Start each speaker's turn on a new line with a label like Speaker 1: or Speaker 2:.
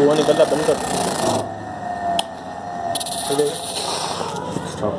Speaker 1: धुआँ निकल बंद कर। हाँ।